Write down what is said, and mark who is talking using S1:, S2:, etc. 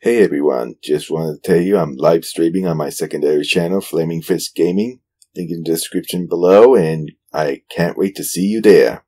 S1: Hey everyone, just wanted to tell you I'm live streaming on my secondary channel, Flaming Fist Gaming. Link in the description below, and I can't wait to see you there.